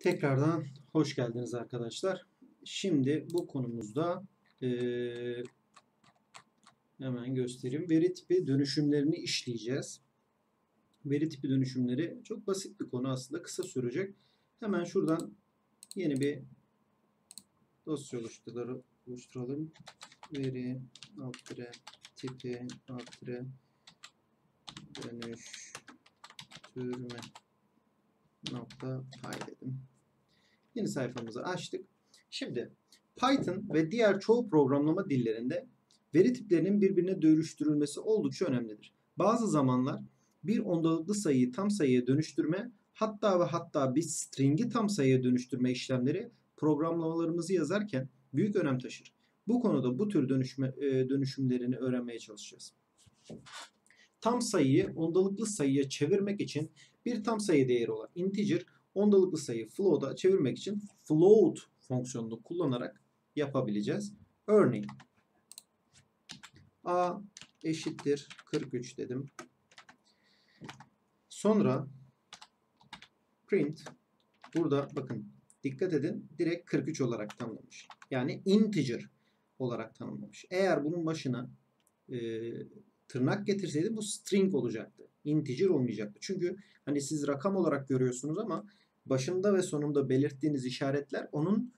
Tekrardan hoş geldiniz arkadaşlar. Şimdi bu konumuzda eee, hemen göstereyim. Veri tipi dönüşümlerini işleyeceğiz. Veri tipi dönüşümleri çok basit bir konu aslında. Kısa sürecek. Hemen şuradan yeni bir dosya oluşturalım. Veri alt tipi alt dönüştürme nokta py dedim. Yeni sayfamızı açtık. Şimdi Python ve diğer çoğu programlama dillerinde veri tiplerinin birbirine dönüştürülmesi oldukça önemlidir. Bazı zamanlar bir ondalıklı sayıyı tam sayıya dönüştürme, hatta ve hatta bir string'i tam sayıya dönüştürme işlemleri programlamalarımızı yazarken büyük önem taşır. Bu konuda bu tür dönüşme, e, dönüşümlerini öğrenmeye çalışacağız. Tam sayıyı ondalıklı sayıya çevirmek için bir tam sayı değeri olan integer ondalıklı sayı float'a çevirmek için float fonksiyonunu kullanarak yapabileceğiz. Örneğin a eşittir 43 dedim. Sonra print burada bakın dikkat edin direkt 43 olarak tanımlamış. Yani integer olarak tanımlamış. Eğer bunun başına tırnak getirseydi bu string olacaktı. Integer olmayacaktı. Çünkü hani siz rakam olarak görüyorsunuz ama başında ve sonunda belirttiğiniz işaretler onun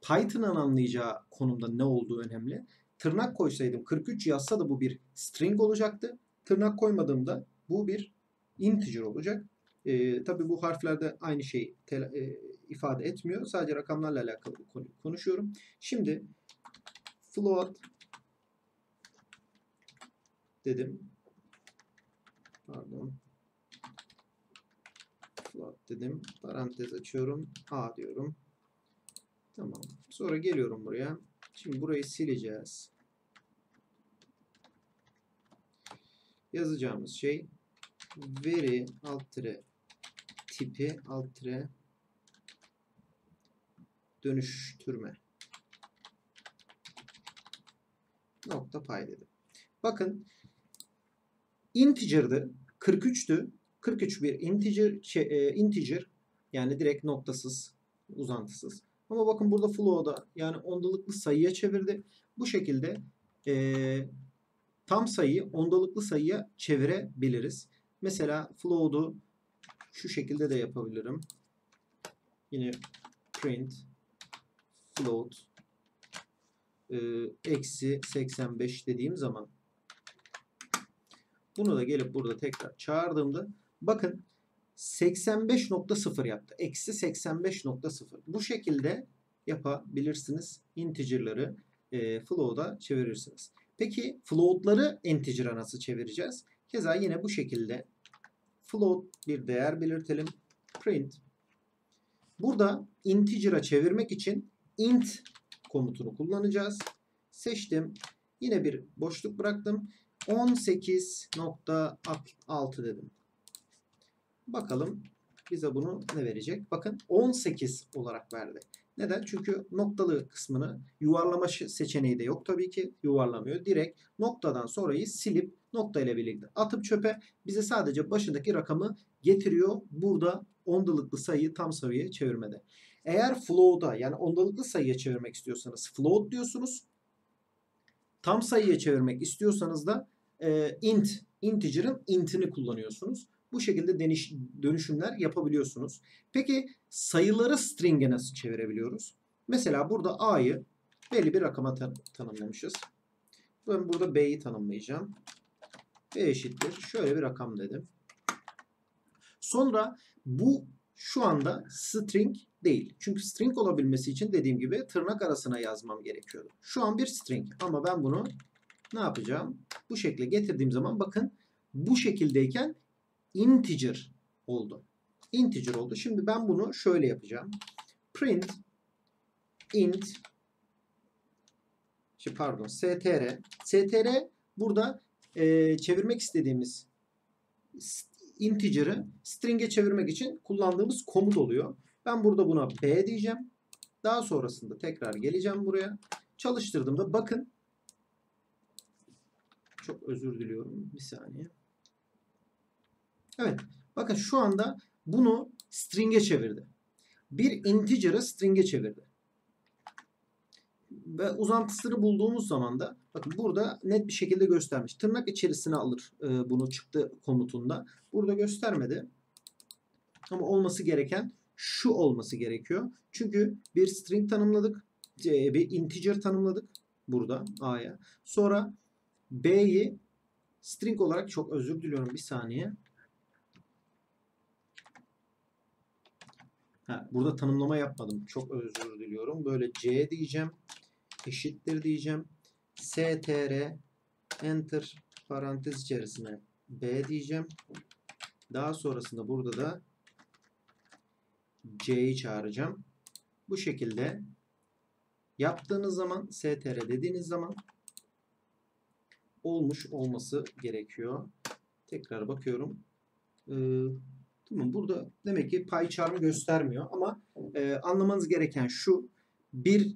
Python'ın anlayacağı konumda ne olduğu önemli. Tırnak koysaydım 43 yazsa da bu bir string olacaktı. Tırnak koymadığımda bu bir integer olacak. Ee, Tabi bu harflerde aynı şeyi tele, e, ifade etmiyor. Sadece rakamlarla alakalı bir konu konuşuyorum. Şimdi float dedim. Pardon. Float dedim. Parantez açıyorum. A diyorum. Tamam. Sonra geliyorum buraya. Şimdi burayı sileceğiz. Yazacağımız şey veri alt tire tipi alt tire dönüştürme nokta pay dedim. Bakın integer'dı 43'tü 43 bir integer şey, e, integer yani direkt noktasız uzantısız. Ama bakın burada flow'da yani ondalıklı sayıya çevirdi. Bu şekilde e, tam sayıyı ondalıklı sayıya çevirebiliriz. Mesela float'u şu şekilde de yapabilirim. Yine print float e, eksi 85 dediğim zaman bunu da gelip burada tekrar çağırdığımda bakın 85.0 yaptı. Eksi 85.0. Bu şekilde yapabilirsiniz. Integer'ları e, float'a çevirirsiniz. Peki float'ları integer'a nasıl çevireceğiz? Keza yine bu şekilde float bir değer belirtelim. Print. Burada integer'a çevirmek için int komutunu kullanacağız. Seçtim. Yine bir boşluk bıraktım. 18.6 dedim. Bakalım bize bunu ne verecek? Bakın 18 olarak verdi. Neden? Çünkü noktalı kısmını yuvarlama seçeneği de yok tabii ki. Yuvarlamıyor. Direkt noktadan sonrayı silip nokta ile birlikte atıp çöpe bize sadece başındaki rakamı getiriyor. Burada ondalıklı sayıyı tam sayıya çevirmede. Eğer float'a yani ondalıklı sayıya çevirmek istiyorsanız float diyorsunuz. Tam sayıya çevirmek istiyorsanız da e, int, integer'ın int'ini kullanıyorsunuz. Bu şekilde deniş, dönüşümler yapabiliyorsunuz. Peki sayıları string'e nasıl çevirebiliyoruz? Mesela burada A'yı belli bir rakama tan tanımlamışız. Ben burada B'yi tanımlayacağım. B eşittir. Şöyle bir rakam dedim. Sonra bu şu anda string değil. Çünkü string olabilmesi için dediğim gibi tırnak arasına yazmam gerekiyordu. Şu an bir string ama ben bunu ne yapacağım? Bu şekilde getirdiğim zaman bakın bu şekildeyken integer oldu. Integer oldu. Şimdi ben bunu şöyle yapacağım. Print int şey pardon str str burada e, çevirmek istediğimiz integer'ı string'e çevirmek için kullandığımız komut oluyor. Ben burada buna b diyeceğim. Daha sonrasında tekrar geleceğim buraya. Çalıştırdığımda bakın çok özür diliyorum. Bir saniye. Evet. Bakın şu anda bunu string'e çevirdi. bir integer'ı string'e çevirdi. Ve uzantısını bulduğumuz zaman da bakın burada net bir şekilde göstermiş. Tırnak içerisine alır e, bunu çıktı komutunda. Burada göstermedi. Ama olması gereken şu olması gerekiyor. Çünkü bir string tanımladık. e, Bir integer tanımladık burada A'ya. Sonra B'yi string olarak çok özür diliyorum bir saniye. Ha, burada tanımlama yapmadım. Çok özür diliyorum. Böyle C diyeceğim. Eşittir diyeceğim. str enter parantez içerisine B diyeceğim. Daha sonrasında burada da C'yi çağıracağım. Bu şekilde yaptığınız zaman str dediğiniz zaman olmuş olması gerekiyor. Tekrar bakıyorum. Ee, tamam burada demek ki pay charm'ı göstermiyor ama e, anlamanız gereken şu bir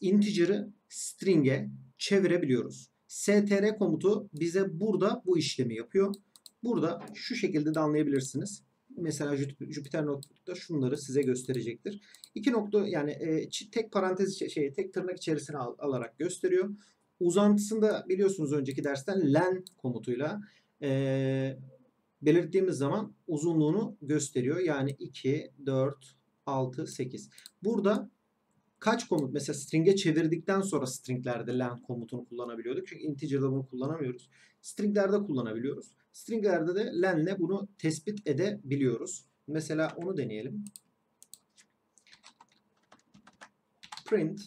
integer'ı string'e çevirebiliyoruz. str komutu bize burada bu işlemi yapıyor. Burada şu şekilde de anlayabilirsiniz. Mesela Jupyter Notebook'ta şunları size gösterecektir. İki nokta yani e, tek parantez şey tek tırnak içerisine al, alarak gösteriyor. Uzantısında biliyorsunuz önceki dersten len komutuyla e, belirttiğimiz zaman uzunluğunu gösteriyor. Yani 2, 4, 6, 8. Burada kaç komut mesela string'e çevirdikten sonra stringlerde len komutunu kullanabiliyorduk. Çünkü integer'da bunu kullanamıyoruz. Stringlerde kullanabiliyoruz. Stringlerde de len'le bunu tespit edebiliyoruz. Mesela onu deneyelim. Print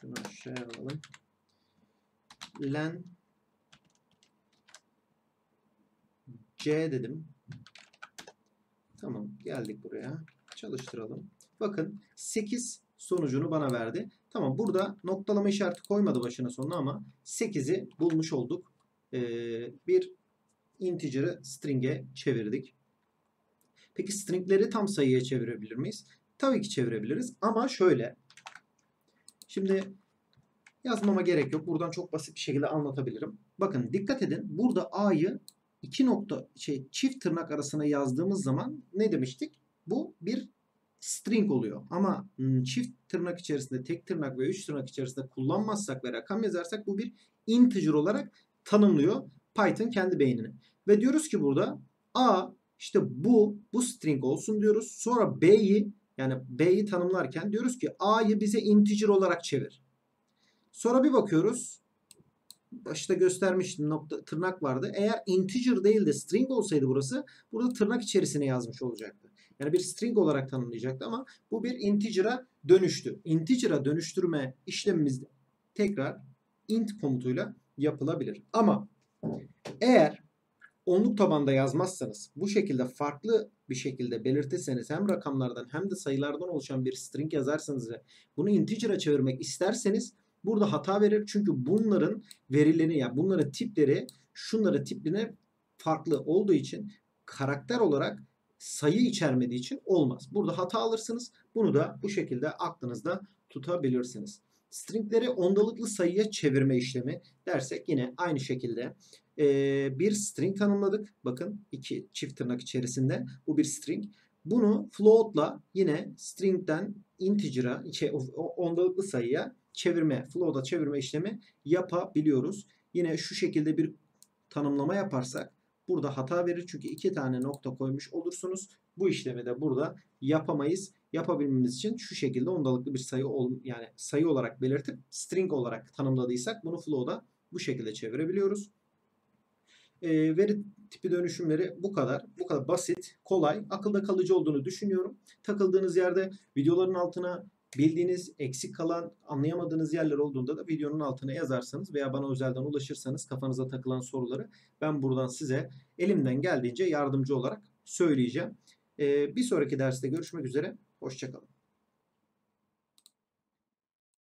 şunu şey alalım. Len C dedim. Tamam geldik buraya. Çalıştıralım. Bakın 8 sonucunu bana verdi. Tamam burada noktalama işareti koymadı başına sonuna ama 8'i bulmuş olduk. Ee, bir integer'ı string'e çevirdik. Peki stringleri tam sayıya çevirebilir miyiz? Tabii ki çevirebiliriz ama şöyle. Şimdi yazmama gerek yok. Buradan çok basit bir şekilde anlatabilirim. Bakın dikkat edin. Burada A'yı iki nokta şey çift tırnak arasına yazdığımız zaman ne demiştik? Bu bir string oluyor. Ama çift tırnak içerisinde, tek tırnak ve üç tırnak içerisinde kullanmazsak ve rakam yazarsak bu bir integer olarak tanımlıyor Python kendi beynini. Ve diyoruz ki burada A işte bu bu string olsun diyoruz. Sonra B'yi yani B'yi tanımlarken diyoruz ki A'yı bize integer olarak çevir. Sonra bir bakıyoruz. Başta göstermiştim nokta, tırnak vardı. Eğer integer değil de string olsaydı burası burada tırnak içerisine yazmış olacaktı. Yani bir string olarak tanımlayacaktı ama bu bir integer'a dönüştü. Integer'a dönüştürme işlemimiz tekrar int komutuyla yapılabilir. Ama eğer onluk tabanda yazmazsanız bu şekilde farklı bir şekilde belirtirseniz hem rakamlardan hem de sayılardan oluşan bir string yazarsanız ve bunu integer'a çevirmek isterseniz burada hata verir. Çünkü bunların verileri yani bunların tipleri şunları tipline farklı olduğu için karakter olarak sayı içermediği için olmaz. Burada hata alırsınız. Bunu da bu şekilde aklınızda tutabilirsiniz. Stringleri ondalıklı sayıya çevirme işlemi dersek yine aynı şekilde e, bir string tanımladık. Bakın iki çift tırnak içerisinde bu bir string. Bunu float'la yine string'den integer'a şey, ondalıklı sayıya çevirme, float'a çevirme işlemi yapabiliyoruz. Yine şu şekilde bir tanımlama yaparsak burada hata verir çünkü iki tane nokta koymuş olursunuz. Bu işlemi de burada yapamayız. Yapabilmemiz için şu şekilde ondalıklı bir sayı ol, yani sayı olarak belirtip string olarak tanımladıysak bunu flow'da bu şekilde çevirebiliyoruz. E, veri tipi dönüşümleri bu kadar. Bu kadar basit, kolay, akılda kalıcı olduğunu düşünüyorum. Takıldığınız yerde videoların altına bildiğiniz, eksik kalan, anlayamadığınız yerler olduğunda da videonun altına yazarsanız veya bana özelden ulaşırsanız kafanıza takılan soruları ben buradan size elimden geldiğince yardımcı olarak söyleyeceğim. Ee, bir sonraki derste görüşmek üzere. Hoşçakalın.